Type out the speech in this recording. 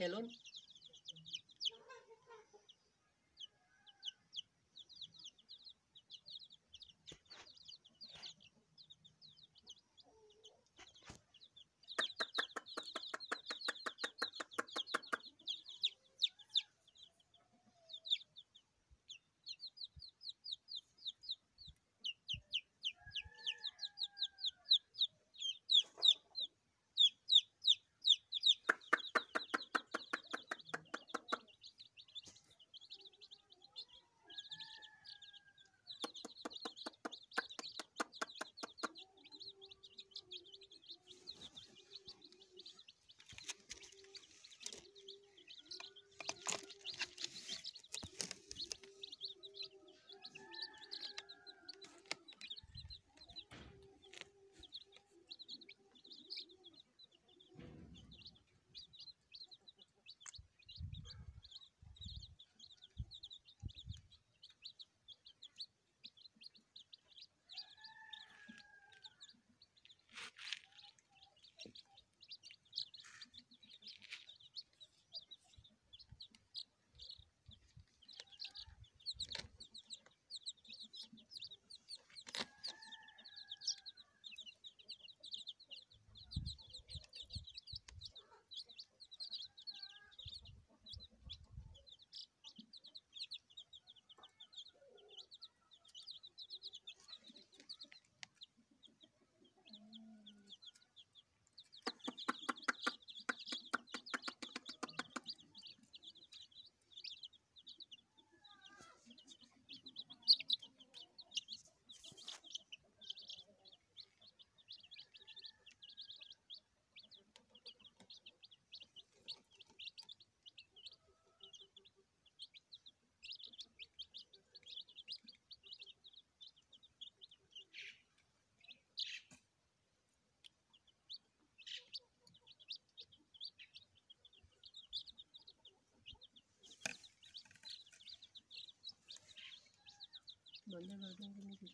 খেলুন 我那个种东西